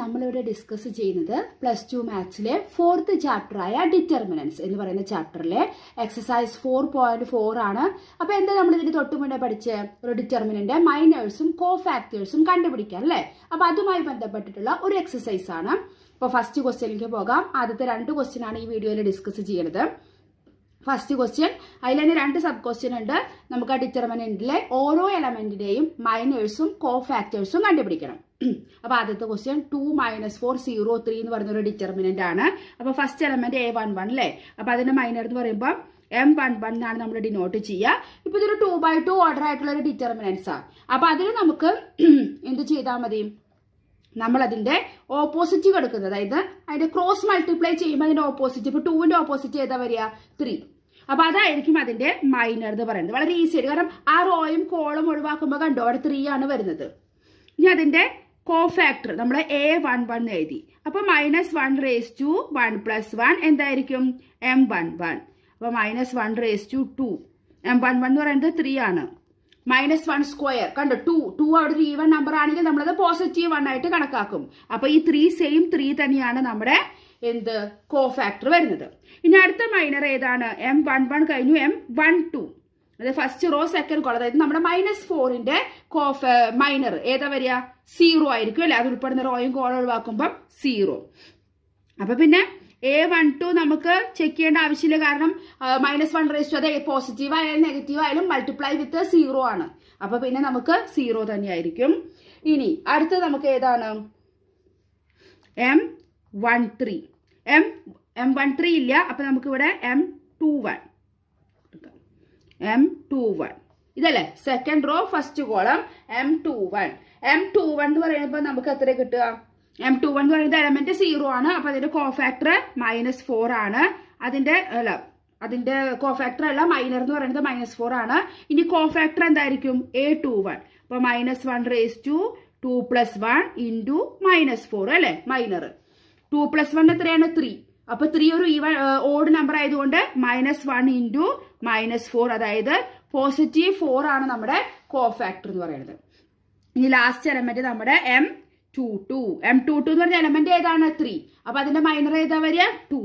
നമ്മളിവിടെ ഡിസ്കസ് ചെയ്യുന്നത് plus two മാത്സിലെ ഫോർത്ത് ചാപ്റ്ററായ ഡിറ്റർമിനൻസ് എന്ന് പറയുന്ന ചാപ്റ്ററിലെ എക്സസൈസ് ഫോർ പോയിന്റ് ഫോർ ആണ്. അപ്പൊ എന്താ നമ്മൾ ഇതിന് തൊട്ട് മുന്നേ പഠിച്ച? ഒരു ഡിറ്റർമിനന്റ് മൈനേഴ്സും കോ ഫാക്ടേഴ്സും കണ്ടുപിടിക്കാൻ അല്ലേ? അപ്പൊ അതുമായി ബന്ധപ്പെട്ടിട്ടുള്ള ഒരു എക്സസൈസ് ആണ്. ഇപ്പൊ ഫസ്റ്റ് ക്വസ്റ്റ്യനിലേക്ക് പോകാം. ആദ്യത്തെ രണ്ട് ക്വസ്റ്റ്യൻ ആണ് ഈ വീഡിയോയിൽ ഡിസ്കസ് ചെയ്യുന്നത് ഫസ്റ്റ് ക്വസ്റ്റ്യൻ അതിൽ തന്നെ രണ്ട് സബ് ക്വസ്റ്റ്യൻ ഉണ്ട്. നമുക്ക് ആ ഡിറ്റർമിനന്റിലെ ഓരോ എലമെന്റിന്റെയും മൈനേഴ്സും കോ ഫാക്ടേഴ്സും കണ്ടുപിടിക്കണം. അപ്പൊ ആദ്യത്തെ question two minus four zero three എന്ന് പറയുന്ന ഒരു ഡിറ്റർമിനന്റ് ആണ്. അപ്പൊ first element A one one അല്ലേ അപ്പൊ അതിന്റെ മൈനർ എന്ന് പറയുമ്പോൾ എം വൺ വൺ എന്നാണ് നമ്മൾ ഡിനോട്ട് ചെയ്യുക ഇപ്പൊ ഇതൊരു ടു ബൈ ടു ഓർഡർ ആയിട്ടുള്ള ഒരു ഡിറ്റർമിനൻസ് ആണ് അപ്പൊ അതിന് നമുക്ക് എന്ത് ചെയ്താൽ മതി? നമ്മൾ അതിന്റെ ഓപ്പോസിറ്റ് കൊടുക്കുന്നത് അതായത് അതിന്റെ ക്രോസ് മൾട്ടിപ്ലൈ ചെയ്യുമ്പോൾ അതിന്റെ ഓപ്പോസിറ്റ് ഇപ്പൊ ടൂവിന്റെ ഓപ്പോസിറ്റ് ഏതാ വരിക? ത്രീ അപ്പൊ അതായിരിക്കും അതിന്റെ മൈനർ എന്ന് പറയുന്നത്. വളരെ ഈസി ആയിട്ട്. കാരണം ആ റോയും കോളും ഒഴിവാക്കുമ്പോൾ കണ്ടോ? അവിടെ ത്രീ ആണ് വരുന്നത്. ഇനി അതിന്റെ കോ ഫാക്ടർ നമ്മൾ എ വൺ വൺ എഴുതി. അപ്പോൾ minus one raise two one plus one എന്തായിരിക്കും? എം വൺ വൺ അപ്പൊ minus one raise two two M one one എന്ന് പറയുന്നത് ത്രീ ആണ്. മൈനസ് വൺ സ്ക്വയർ കണ്ടോ? ടു ടു അവിടെ ഒരു ഈവൺ നമ്പർ ആണെങ്കിൽ നമ്മളത് പോസിറ്റീവ് വൺ ആയിട്ട് കണക്കാക്കും. അപ്പൊ ഈ ത്രീ സെയിം ത്രീ തന്നെയാണ് നമ്മുടെ എന്ത്? കോഫാക്ടർ വരുന്നത്. ഇനി അടുത്ത മൈനർ ഏതാണ്? എം വൺ വൺ കഴിഞ്ഞു എം വൺ ടു അതായത് ഫസ്റ്റ് റോ സെക്കൻഡ് കോൾ അതായത് നമ്മുടെ മൈനസ് ഫോറിന്റെ കോഫ് മൈനർ ഏതാ വരിക? സീറോ ആയിരിക്കും അല്ലെ? അത് ഉൾപ്പെടുന്ന റോയും കോളം ഒഴിവാക്കുമ്പം സീറോ അപ്പൊ പിന്നെ എ വൺ ടു നമുക്ക് ചെക്ക് ചെയ്യേണ്ട ആവശ്യമില്ല. കാരണം മൈനസ് വൺ റേസ് അത് പോസിറ്റീവ് ആയാലും നെഗറ്റീവ് ആയാലും മൾട്ടിപ്ലൈ വിത്ത് സീറോ ആണ്. അപ്പൊ പിന്നെ നമുക്ക് സീറോ തന്നെയായിരിക്കും. ഇനി അടുത്ത് നമുക്ക് ഏതാണ്? M one three M M one three ഇല്ല. അപ്പൊ നമുക്ക് ഇവിടെ M two one M two one ഇതല്ലേ? Second row first column M two one M two one എന്ന് പറയുമ്പോൾ നമുക്ക് എത്ര കിട്ടുക? എം ടു വൺ എന്ന് പറയുന്നത് എലമെന്റ് സീറോ ആണ്. അപ്പൊ അതിന്റെ കോഫാക്ടർ മൈനസ് ഫോർ ആണ്. അതിന്റെ അല്ല അതിന്റെ കോഫാക്ടർ അല്ല മൈനർ എന്ന് പറയുന്നത് മൈനസ് ഫോർ ആണ്. ഇനി കോഫാക്ടർ എന്തായിരിക്കും? എ ടു വൺ അപ്പൊ minus one raise two two plus one into minus four അല്ലെ? മൈനർ ടു പ്ലസ് വൺ എത്രയാണ്? ത്രീ അപ്പൊ ത്രീ ഒരു ഈവൻ ഓഡ് നമ്പർ ആയതുകൊണ്ട് minus one into minus four അതായത് പോസിറ്റീവ് ഫോർ ആണ് നമ്മുടെ കോഫാക്ടർ എന്ന് പറയുന്നത്. ഇനി ലാസ്റ്റ് എലമെന്റ് നമ്മുടെ M two two M two two എന്ന് പറഞ്ഞ എലമെന്റ് ഏതാണ്? ത്രീ അപ്പൊ അതിന്റെ മൈനർ ഏതാ വരിക? ടു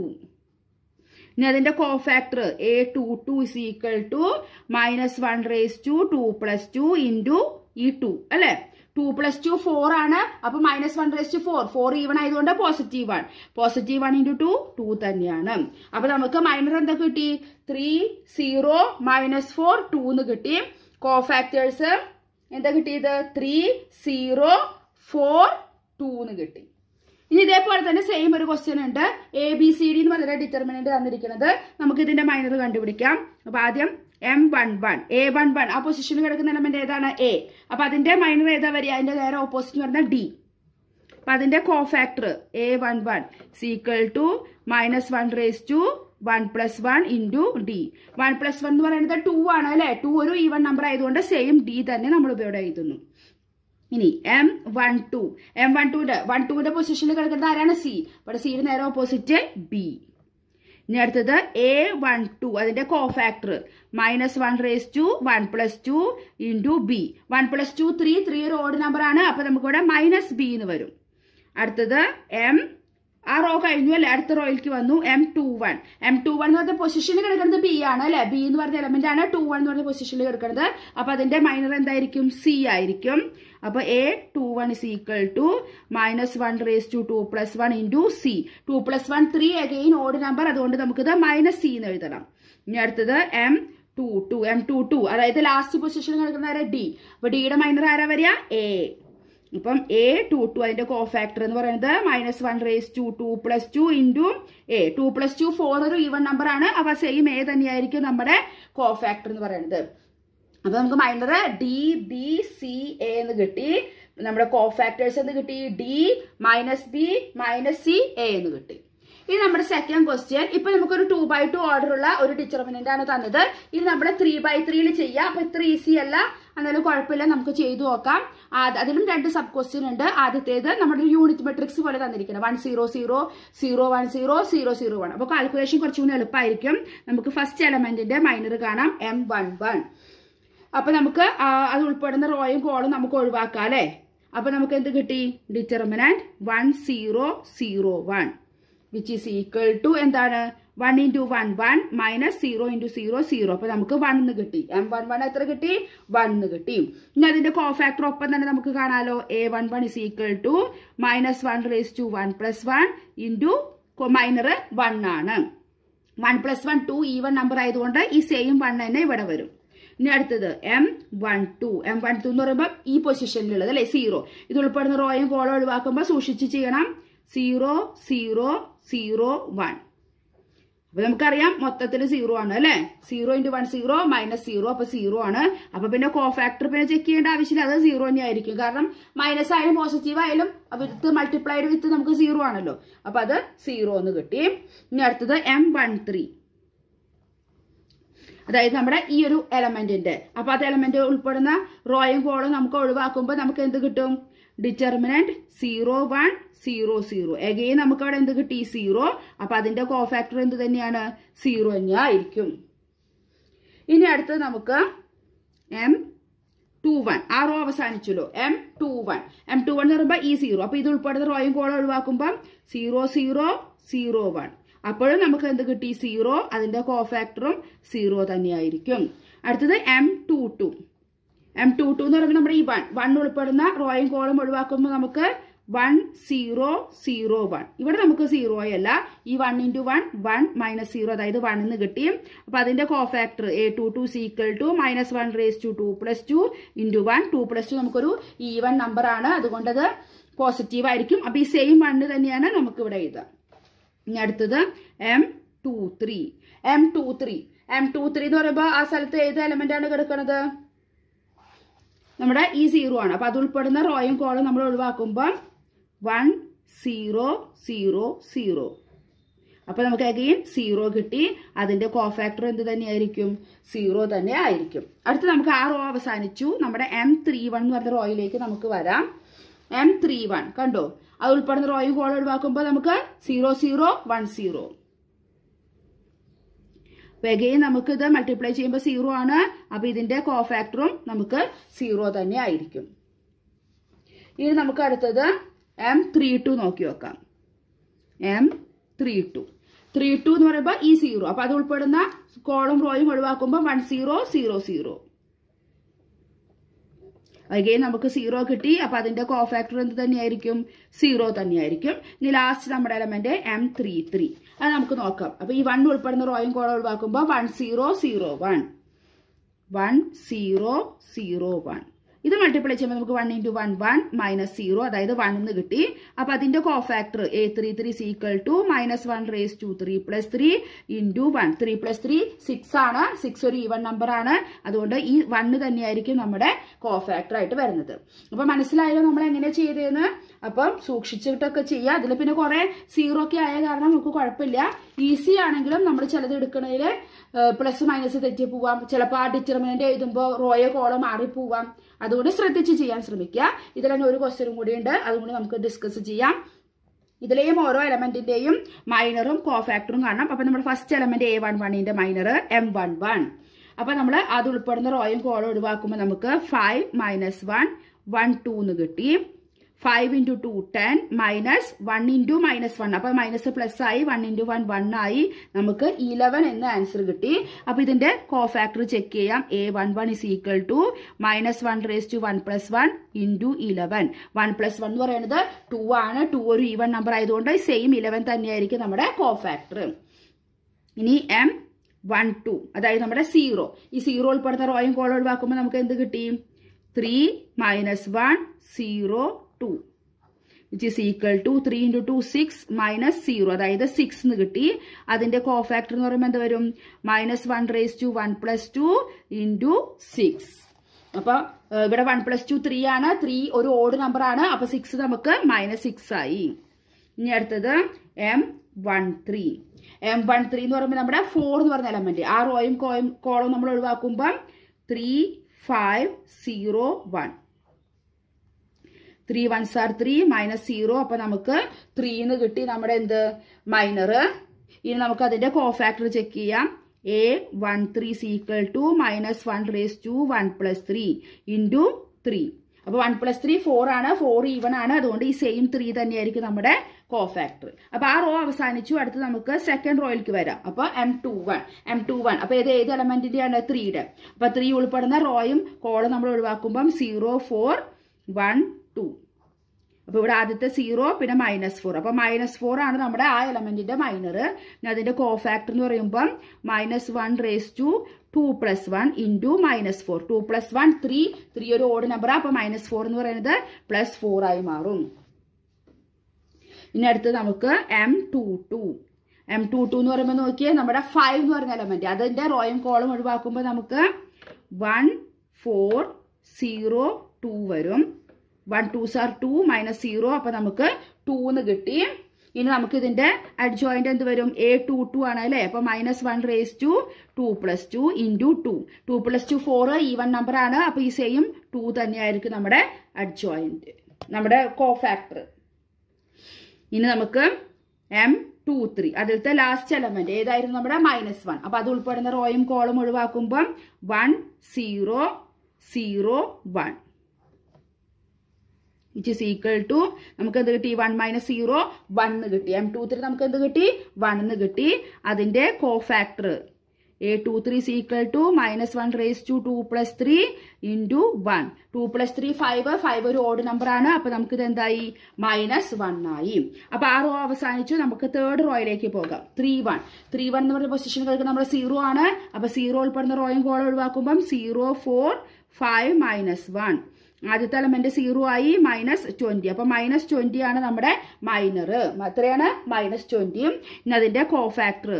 ഇനി അതിന്റെ cofactor A two two is equal to minus one raise two two plus two into ഈ ടു അല്ലെ? ടു പ്ലസ് ടു ഫോർ ആണ്. അപ്പൊ minus one raise two four four even ആയതുകൊണ്ട് positive one positive one into two two തന്നെയാണ്. അപ്പൊ നമുക്ക് minor എന്താ കിട്ടി? Three zero minus four two എന്ന് കിട്ടി. കോഫാക്ടേഴ്സ് എന്താ കിട്ടിയത്? ത്രീ സീറോ ഫോർ ടു എന്ന് കിട്ടി. ഇനി ഇതേപോലെ തന്നെ സെയിം ഒരു ക്വസ്റ്റ്യൻ ഉണ്ട്. എ ബി സി ഡി എന്ന് പറഞ്ഞ ഡിറ്റർമിനന്റ് തന്നിരിക്കുന്നത്. നമുക്ക് ഇതിന്റെ മൈനർ കണ്ടുപിടിക്കാം. അപ്പൊ ആദ്യം M one one A one one ആ പൊസിഷനിൽ കിടക്കുന്ന എലമെന്റ് ഏതാണ്? എ അപ്പൊ അതിന്റെ മൈനർ ഏതാ വരിക? അതിന്റെ നേരെ ഓപ്പോസിറ്റ് എന്ന് പറഞ്ഞാൽ ഡി അപ്പൊ അതിന്റെ cofactor A one one equal to minus one raise two one plus one into D one plus one എന്ന് പറയുന്നത് ടു ആണ് അല്ലെ? ടു ഒരു ഈവൺ നമ്പർ ആയതുകൊണ്ട് സെയിം ഡി തന്നെ നമ്മൾ ഇവിടെ എഴുതുന്നു. ഇനി M one two M one ടുവിന്റെ വൺ ടുവിന്റെ പൊസിഷനിൽ കിടക്കുന്നത് ആരാണ്? സി ഇവിടെ സിയുടെ നേരെ ഓപ്പോസിറ്റ് ബി ഇനി അടുത്തത് എ വൺ ടു അതിന്റെ cofactor minus one raise two one plus two into B one plus two three three ഒരു ഓഡ് നമ്പർ ആണ്. അപ്പൊ നമുക്കിവിടെ മൈനസ് ബി എന്ന് വരും. അടുത്തത് എം ആ റോ കഴിഞ്ഞു അല്ലെ? അടുത്ത റോയിലേക്ക് വന്നു. M two one M two one എന്ന് പറഞ്ഞ പൊസിഷനിൽ കിടക്കുന്നത് ബി ആണ് അല്ലെ? ബി എന്ന് പറഞ്ഞ എലമെന്റ് ആണ് ടു വൺ എന്ന് പറഞ്ഞ പൊസിഷനിൽ കിടക്കുന്നത്. അപ്പൊ അതിന്റെ മൈനർ എന്തായിരിക്കും? സി ആയിരിക്കും. അപ്പൊ A two one is equal to minus one raise two two plus one into C two plus one three again odd number അതുകൊണ്ട് നമുക്കിത് മൈനസ് സി എന്ന് എഴുതണം. ഇനി അടുത്തത് M two two M two two അതായത് last position കിടക്കുന്ന ആരാ? D അപ്പൊ ഡിയുടെ മൈനർ ആരാ വരിക? എ ഇപ്പം എ ടു ടു അതിന്റെ കോഫാക്ടർ എന്ന് പറയുന്നത് minus one raise to two plus two into A two plus two four ഒരു ഈവൺ നമ്പർ ആണ്. അപ്പൊ സെയിം എ തന്നെയായിരിക്കും നമ്മുടെ കോ ഫാക്ടർ എന്ന് പറയുന്നത്. അപ്പൊ നമുക്ക് minor D B C A എന്ന് കിട്ടി. നമ്മുടെ കോഫാക്ടേഴ്സ് എന്ന് കിട്ടി. D minus B minus C A എന്ന് കിട്ടി. ഇനി നമ്മുടെ സെക്കൻഡ് ക്വസ്റ്റ്യൻ ഇപ്പൊ നമുക്കൊരു ടു ബൈ ടു ഓർഡർ ഉള്ള ഒരു ഡിറ്റർമിനന്റ് ആണ് തന്നത്. ഇത് നമ്മൾ ത്രീ ബൈ ത്രീയിൽ ചെയ്യാം. അപ്പൊ ഇത്ര ഈസി അല്ല. എന്നാലും കുഴപ്പമില്ല. നമുക്ക് ചെയ്തു നോക്കാം. അതിലും രണ്ട് സബ് ക്വസ്റ്റ്യൻ ഉണ്ട്. ആദ്യത്തേത് നമ്മുടെ യൂണിറ്റ് മെട്രിക്സ് പോലെ തന്നിരിക്കണം. One zero zero zero one zero zero zero one അപ്പോൾ കാൽക്കുലേഷൻ കുറച്ചുകൂടി എളുപ്പമായിരിക്കും നമുക്ക് ഫസ്റ്റ് എലമെന്റിന്റെ മൈനർ കാണാം. എം വൺ വൺ അപ്പൊ നമുക്ക് അത് ഉൾപ്പെടുന്ന റോയും കോളും നമുക്ക് ഒഴിവാക്കാം അല്ലെ? അപ്പൊ നമുക്ക് എന്ത് കിട്ടി? Determinant one zero zero one which is equal to എന്താണ്? One into one one minus zero into zero zero അപ്പൊ നമുക്ക് വൺ എന്ന് കിട്ടി. എം വൺ വൺ എത്ര കിട്ടി? വൺ എന്ന് കിട്ടി. ഇനി അതിന്റെ കോഫാക്ടർ ഒപ്പം തന്നെ നമുക്ക് കാണാലോ. A one one is equal to minus one raise to one plus one into minor one ആണ്. One plus one two even number ആയതുകൊണ്ട് ഈ സെയിം വൺ തന്നെ ഇവിടെ വരും. ഇനി അടുത്തത് M one two M one two എന്ന് പറയുമ്പോൾ ഈ പൊസിഷനിലുള്ളത് അല്ലെ? സീറോ ഇത് ഉൾപ്പെടുന്ന റോയും കോളം ഒഴിവാക്കുമ്പോൾ സൂക്ഷിച്ച് ചെയ്യണം. സീറോ സീറോ സീറോ വൺ അപ്പൊ നമുക്കറിയാം മൊത്തത്തിൽ സീറോ ആണ് അല്ലെ? Zero into one zero minus zero അപ്പൊ സീറോ ആണ്. അപ്പൊ പിന്നെ കോ ഫാക്ടർ പിന്നെ ചെക്ക് ചെയ്യേണ്ട ആവശ്യമില്ല. അത് സീറോ തന്നെ ആയിരിക്കും കാരണം മൈനസ് ആയാലും പോസിറ്റീവ് ആയാലും വിത്ത് മൾട്ടിപ്ലൈഡ് വിത്ത് നമുക്ക് സീറോ ആണല്ലോ. അപ്പൊ അത് സീറോ എന്ന് കിട്ടി. ഇനി അടുത്തത് എം വൺ ത്രീ അതായത് നമ്മുടെ ഈ ഒരു എലമെന്റിന്റെ അപ്പൊ അത് എലമെന്റ് ഉൾപ്പെടുന്ന റോയും കോളും നമുക്ക് ഒഴിവാക്കുമ്പോൾ നമുക്ക് എന്ത് കിട്ടും? Determinant zero one zero zero again നമുക്ക് അവിടെ എന്ത് കിട്ടി? സീറോ അപ്പൊ അതിന്റെ കോഫാക്ടർ എന്ത് തന്നെയാണ്? സീറോ തന്നെ ആയിരിക്കും ഇനി അടുത്ത് നമുക്ക് എം ടു വൺ ആ row അവസാനിച്ചല്ലോ. M two one M two one എന്ന് പറയുമ്പോൾ ഈ സീറോ അപ്പൊ ഇത് ഉൾപ്പെടുന്ന റോയും കോളും ഒഴിവാക്കുമ്പോൾ സീറോ സീറോ സീറോ വൺ അപ്പോഴും നമുക്ക് എന്ത് കിട്ടി? സീറോ അതിന്റെ കോഫാക്ടറും സീറോ തന്നെയായിരിക്കും. അടുത്തത് M two two M two two എന്ന് പറയുമ്പോൾ നമ്മുടെ ഈ വൺ വൺ ഉൾപ്പെടുന്ന റോയും കോളും ഒഴിവാക്കുമ്പോൾ നമുക്ക് വൺ സീറോ സീറോ വൺ ഇവിടെ നമുക്ക് സീറോ അല്ല. ഈ one into one one minus zero അതായത് വൺ എന്ന് കിട്ടി. അപ്പൊ അതിന്റെ cofactor A two two is equal to minus one raise to two plus two into one two plus two നമുക്കൊരു ഈവൺ നമ്പർ ആണ്. അതുകൊണ്ട് അത് പോസിറ്റീവ് ആയിരിക്കും. അപ്പൊ ഈ സെയിം വണ്ണ് തന്നെയാണ് നമുക്ക് ഇവിടെ എഴുതാം ഇനി അടുത്തത് M two three M two three M two three എന്ന് പറയുമ്പോൾ ആ സ്ഥലത്ത് ഏത് എലമെന്റ് ആണ് കിടക്കുന്നത് നമ്മുടെ ഈ സീറോ ആണ്. അപ്പൊ അത് ഉൾപ്പെടുന്ന റോയും കോളും നമ്മൾ ഒഴിവാക്കുമ്പോൾ വൺ സീറോ സീറോ സീറോ അപ്പൊ നമുക്ക് അഗെയിൻ സീറോ കിട്ടി. അതിന്റെ കോഫാക്ടർ എന്ത് തന്നെയായിരിക്കും? സീറോ തന്നെ ആയിരിക്കും. അടുത്ത് നമുക്ക് ആ റോ അവസാനിച്ചു. നമ്മുടെ എം ത്രീ വൺ എന്ന് പറഞ്ഞ റോയിലേക്ക് നമുക്ക് വരാം. എം ത്രീ വൺ കണ്ടോ? അത് ഉൾപ്പെടുന്ന റോയും കോളും ഒഴിവാക്കുമ്പോൾ നമുക്ക് സീറോ സീറോ വൺ സീറോ വെഗയും നമുക്ക് ഇത് മൾട്ടിപ്ലൈ ചെയ്യുമ്പോൾ സീറോ ആണ്. അപ്പൊ ഇതിന്റെ കോഫാക്ടറും നമുക്ക് സീറോ തന്നെ ആയിരിക്കും. ഇനി നമുക്ക് അടുത്തത് എം ത്രീ ടു നോക്കി വെക്കാം. M three two three two എന്ന് പറയുമ്പോൾ ഈ സീറോ അപ്പൊ അത് ഉൾപ്പെടുന്ന കോളും റോയും ഒഴിവാക്കുമ്പോൾ one zero zero zero again നമുക്ക് സീറോ കിട്ടി. അപ്പൊ അതിന്റെ കോഫാക്ടർ എന്ത് തന്നെയായിരിക്കും? സീറോ തന്നെയായിരിക്കും. ഇനി ലാസ്റ്റ് നമ്മുടെ എലമെന്റ് എം ത്രീ ത്രീ അത് നമുക്ക് നോക്കാം. അപ്പൊ ഈ വൺ ഉൾപ്പെടുന്ന റോയും column ഒഴിവാക്കുമ്പോൾ one zero zero one one zero zero one ഇത് മൾട്ടിപ്ലൈ ചെയ്യുമ്പോൾ നമുക്ക് one into one one minus zero അതായത് വൺ എന്ന് കിട്ടി. അപ്പൊ അതിന്റെ cofactor A three three is equal to minus one raise to three plus three into one three plus three six ആണ്. Six ഒരു ഈവൺ നമ്പർ ആണ്. അതുകൊണ്ട് ഈ വണ്ണ് തന്നെയായിരിക്കും നമ്മുടെ കോ ഫാക്ടർ ആയിട്ട് വരുന്നത്. അപ്പൊ മനസ്സിലായല്ലോ നമ്മൾ എങ്ങനെ ചെയ്തതെന്ന്? അപ്പം സൂക്ഷിച്ചിട്ടൊക്കെ ചെയ്യുക. അതിൽ പിന്നെ കുറെ സീറോ ഒക്കെ ആയ കാരണം നമുക്ക് കുഴപ്പമില്ല. ഈസി ആണെങ്കിലും നമ്മൾ ചിലത് എടുക്കണതിൽ പ്ലസ് മൈനസ് തെറ്റി പോവാം. ചിലപ്പോൾ ആ ഡിറ്റർമിനന്റ് എഴുതുമ്പോൾ റോയോ കോളോ മാറിപ്പോവാം പോവാം. അതുകൊണ്ട് ശ്രദ്ധിച്ച് ചെയ്യാൻ ശ്രമിക്കുക. ഇതിൽ തന്നെ ഒരു ക്വസ്റ്റ്യനും കൂടി ഉണ്ട് അതുകൊണ്ട് നമുക്ക് ഡിസ്കസ് ചെയ്യാം. ഇതിലെയും ഓരോ എലമെന്റിന്റെയും മൈനറും കോഫാക്ടറും കാണണം. അപ്പൊ നമ്മുടെ ഫസ്റ്റ് എലമെന്റ് എ വൺ വണ്ണിന്റെ മൈനർ എം വൺ വൺ അപ്പൊ നമ്മൾ അത് ഉൾപ്പെടുന്ന റോയും കോളും ഒഴിവാക്കുമ്പോൾ നമുക്ക് five minus one one two എന്ന് കിട്ടി. Five into two ten minus one into minus one അപ്പൊ മൈനസ് പ്ലസ് ആയി വൺ ഇന്റു വൺ വൺ ആയി നമുക്ക് ഇലവൻ എന്ന ആൻസർ കിട്ടി. അപ്പൊ ഇതിന്റെ കോഫാക്ടർ ചെക്ക് ചെയ്യാം. A one one is equal to minus one raise to one plus one into eleven one plus one എന്ന് പറയുന്നത് ടു ആണ്. ടു ഒരു ഈവൺ നമ്പർ ആയതുകൊണ്ട് സെയിം ഇലവൻ തന്നെയായിരിക്കും നമ്മുടെ കോഫാക്ടർ ഇനി എം വൺ ടു അതായത് നമ്മുടെ സീറോ ഈ സീറോ ഉൾപ്പെടുത്ത റോയും കോളും ഒഴിവാക്കുമ്പോൾ നമുക്ക് എന്ത് കിട്ടി? Three minus one zero two which is equal to three into two six minus zero അതായത് സിക്സ് എന്ന് കിട്ടി. അതിന്റെ കോഫാക്ടർ എന്ന് പറയുമ്പോൾ എന്ത് വരും? Minus one raise to one plus two into six അപ്പൊ ഇവിടെ വൺ പ്ലസ് ടു ത്രീ ആണ്. ത്രീ ഒരു ഓഡ് നമ്പർ ആണ്. അപ്പൊ സിക്സ് നമുക്ക് മൈനസ് സിക്സ് ആയി. ഇനി അടുത്തത് M one three M one three എന്ന് പറയുമ്പോൾ നമ്മുടെ ഫോർ എന്ന് പറഞ്ഞ എലമെന്റ് ആ റോയും കോയും കോളും നമ്മൾ ഒഴിവാക്കുമ്പോൾ three five zero one three one sir three minus zero അപ്പൊ നമുക്ക് ത്രീന്ന് കിട്ടി. നമ്മുടെ എന്ത്? മൈനർ ഇനി നമുക്ക് അതിന്റെ കോഫാക്ടർ ചെക്ക് ചെയ്യാം. A one three is equal to minus one raise to one plus three into three അപ്പൊ വൺ പ്ലസ് ത്രീ ഫോർ ആണ്. ഫോർ ഈവൺ ആണ്. അതുകൊണ്ട് ഈ സെയിം ത്രീ തന്നെയായിരിക്കും നമ്മുടെ കോഫാക്ടർ അപ്പൊ ആ റോ അവസാനിച്ചു. അടുത്ത് നമുക്ക് സെക്കൻഡ് റോയിലേക്ക് വരാം. അപ്പൊ M two one M two one അപ്പൊ ഇത് ഏത് എലമെന്റിന്റെയാണ് ത്രീയുടെ അപ്പൊ ത്രീ ഉൾപ്പെടുന്ന റോയും കോളും നമ്മൾ ഒഴിവാക്കുമ്പം സീറോ ഫോർ വൺ ടു അപ്പോൾ ഇവിടെ ആദ്യത്തെ സീറോ പിന്നെ മൈനസ് ഫോർ അപ്പൊ മൈനസ് ഫോർ ആണ് നമ്മുടെ ആ എലമെന്റിന്റെ മൈനർ അതിന്റെ കോഫാക്ടർ എന്ന് പറയുമ്പോൾ minus one raise to two plus one into minus four two plus one three three ഒരു ഓഡ് നമ്പർ അപ്പോൾ മൈനസ് ഫോർ എന്ന് പറയുന്നത് പ്ലസ് ഫോർ ആയി മാറും. ഇനി അടുത്ത് നമുക്ക് M two two M two two എന്ന് പറയുമ്പോൾ നോക്കിയേ നമ്മുടെ ഫൈവ് എന്ന് പറയുന്ന എലമെന്റ് അതിന്റെ റോയും കോളും ഒഴിവാക്കുമ്പോൾ നമുക്ക് വൺ ഫോർ സീറോ ടു വരും. വൺ ടു സാർ ടു മൈനസ് സീറോ അപ്പൊ നമുക്ക് ടു എന്ന് കിട്ടി. ഇനി നമുക്ക് ഇതിന്റെ അഡ്ജോയിന്റ് എന്ത് വരും? എ ടു ടു ആണ് അല്ലെ? അപ്പൊ minus one raise to two plus two into two two plus two four even number ആണ്. അപ്പൊ ഈ സെയിം ടു തന്നെയായിരിക്കും നമ്മുടെ അഡ്ജോയിന്റ് നമ്മുടെ കോ ഫാക്ടർ ഇനി നമുക്ക് എം ടു ത്രീ അതിലത്തെ ലാസ്റ്റ് എലമെന്റ് ഏതായിരുന്നു നമ്മുടെ? മൈനസ് വൺ അപ്പൊ അത് ഉൾപ്പെടുന്ന റോയും കോളും ഒഴിവാക്കുമ്പം one zero zero one it is equal to നമുക്ക് എന്ത് കിട്ടി? വൺ മൈനസ് സീറോ വൺ എന്ന് കിട്ടി. എം ടു ത്രീ നമുക്ക് എന്ത് കിട്ടി? വൺ എന്ന് കിട്ടി. അതിന്റെ cofactor A two three is equal to minus one raise to two plus three into one two plus three five five ഒരു ഓഡ് നമ്പർ ആണ്. അപ്പൊ നമുക്ക് ഇത് എന്തായി? മൈനസ് വൺ ആയി. അപ്പൊ ആ റോ അവസാനിച്ചു. നമുക്ക് തേർഡ് റോയിലേക്ക് പോകാം. ത്രീ വൺ ത്രീ വൺ എന്ന് പറഞ്ഞ പൊസിഷൻ കേൾക്കുന്നത് നമ്മൾ സീറോ ആണ്. അപ്പൊ സീറോ ഉൾപ്പെടുന്ന റോയും column ഒഴിവാക്കുമ്പം zero four five minus one ആദ്യത്തെ എലമെന്റ് സീറോ ആയി മൈനസ് ട്വന്റി അപ്പൊ മൈനസ് ട്വന്റി ആണ് നമ്മുടെ മൈനർ എത്രയാണ്? മൈനസ് ട്വന്റിയും ഇനി അതിന്റെ cofactor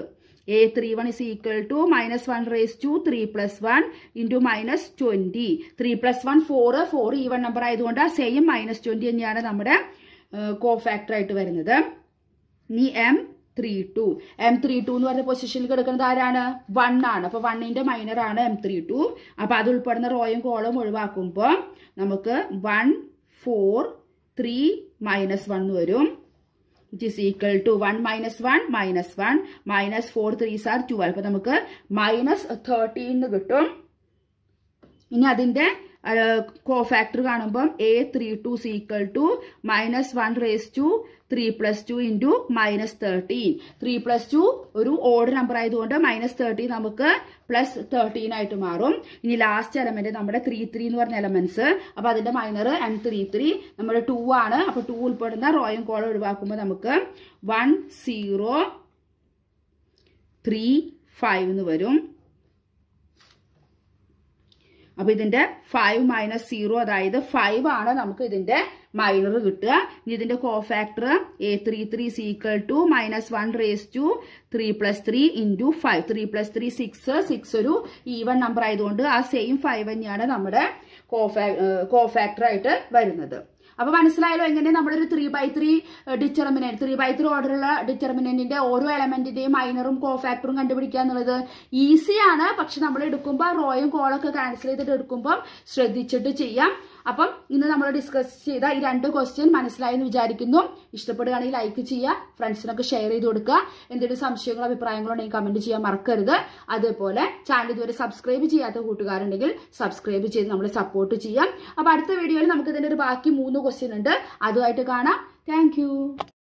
A three one is equal to minus one raise to three plus one into minus twenty three plus one four four even number ആയതുകൊണ്ട് ആ സെയിം മൈനസ് ട്വന്റി തന്നെയാണ് നമ്മുടെ കോഫാക്ടർ ആയിട്ട് വരുന്നത്. ഇനി M three two M three two എന്ന് പറഞ്ഞ പൊസിഷനിൽ കിടക്കുന്നത് ആരാണ്? വൺ ആണ്. അപ്പൊ വണ്ണിന്റെ മൈനർ ആണ് എം ത്രീ ടു അപ്പൊ അത് ഉൾപ്പെടുന്ന റോയും കോളും ഒഴിവാക്കുമ്പോൾ നമുക്ക് one four three minus one വരും. Which is equal to one minus one minus one minus four threes are twelve അപ്പൊ നമുക്ക് മൈനസ് തേർട്ടീന്ന് കിട്ടും. ഇനി അതിന്റെ കോഫാക്ടർ കാണുമ്പം A three two is equal to minus one raise to three plus two into minus thirteen three plus two ഒരു odd number ആയതുകൊണ്ട് minus thirteen നമുക്ക് പ്ലസ് തേർട്ടീൻ ആയിട്ട് മാറും. ഇനി ലാസ്റ്റ് എലമെന്റ് നമ്മുടെ ത്രീ ത്രീ എന്ന് പറഞ്ഞ എലമെന്റ്സ് അപ്പൊ അതിന്റെ മൈനർ എം ത്രീ ത്രീ നമ്മുടെ ടു ആണ്. അപ്പൊ ടു ഉൾപ്പെടുന്ന റോയും കോളും ഒഴിവാക്കുമ്പോൾ നമുക്ക് വൺ സീറോ ത്രീ ഫൈവ് എന്ന് വരും. അപ്പൊ ഇതിന്റെ ഫൈവ് മൈനസ് സീറോ അതായത് ഫൈവ് ആണ് നമുക്ക് ഇതിന്റെ മൈനർ കിട്ടുക. ഇനി ഇതിന്റെ cofactor A three three is equal to minus one raise to three plus three into five three plus three six six ഒരു ഈവൺ നമ്പർ ആയതുകൊണ്ട് ആ സെയിം ഫൈവ് തന്നെയാണ് നമ്മുടെ കോഫാ കോഫാക്ടർ ആയിട്ട് വരുന്നത്. അപ്പൊ മനസ്സിലായാലോ എങ്ങനെ നമ്മളൊരു three by three determinant three by three ഓർഡറുള്ള ഡിറ്റർമിനന്റിന്റെ ഓരോ എലമെന്റിന്റെയും മൈനറും കോ ഫാക്ടറും കണ്ടുപിടിക്കുക എന്നുള്ളത് ഈസിയാണ് പക്ഷെ നമ്മൾ എടുക്കുമ്പോൾ റോയും കോളൊക്കെ ക്യാൻസൽ ചെയ്തിട്ട് എടുക്കുമ്പോൾ ശ്രദ്ധിച്ചിട്ട് ചെയ്യാം. അപ്പം ഇന്ന് നമ്മൾ ഡിസ്കസ് ചെയ്ത ഈ രണ്ട് ക്വസ്റ്റ്യൻ മനസ്സിലായെന്ന് വിചാരിക്കുന്നു. ഇഷ്ടപ്പെടുകയാണെങ്കിൽ ലൈക്ക് ചെയ്യുക ഫ്രണ്ട്സിനൊക്കെ ഷെയർ ചെയ്ത് കൊടുക്കുക. എന്തെങ്കിലും സംശയങ്ങളോ അഭിപ്രായങ്ങളോ ഉണ്ടെങ്കിൽ കമന്റ് ചെയ്യാൻ മറക്കരുത്. അതേപോലെ ചാനൽ ഇതുവരെ സബ്സ്ക്രൈബ് ചെയ്യാത്ത കൂട്ടുകാരുണ്ടെങ്കിൽ സബ്സ്ക്രൈബ് ചെയ്ത് നമ്മളെ സപ്പോർട്ട് ചെയ്യാം. അപ്പൊ അടുത്ത വീഡിയോയിൽ നമുക്ക് ഇതിന്റെ ഒരു ബാക്കി മൂന്ന് ക്വസ്റ്റ്യൻ ഉണ്ട്. അതുമായിട്ട് കാണാം. താങ്ക്